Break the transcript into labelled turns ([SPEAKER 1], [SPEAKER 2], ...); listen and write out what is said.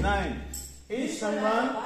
[SPEAKER 1] nine. Each someone